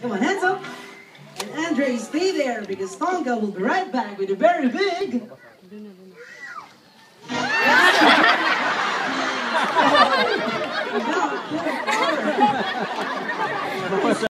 Come on, hands up. And Andre, stay there because Tonka will be right back with a very big...